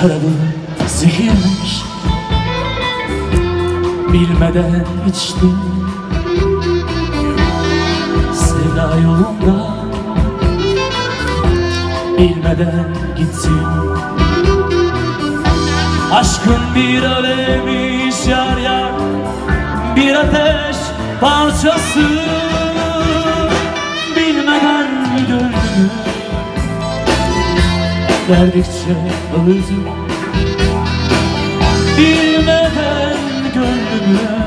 şarabı zehirmiş. Bilmeden içtim. Sevda yolunda. Bilmeden gittim. Aşkın bir alevmiş yar yar Bir ateş parçası. Bilmeden döndüm. Verdikçe öldüm Bilmeden gönlümü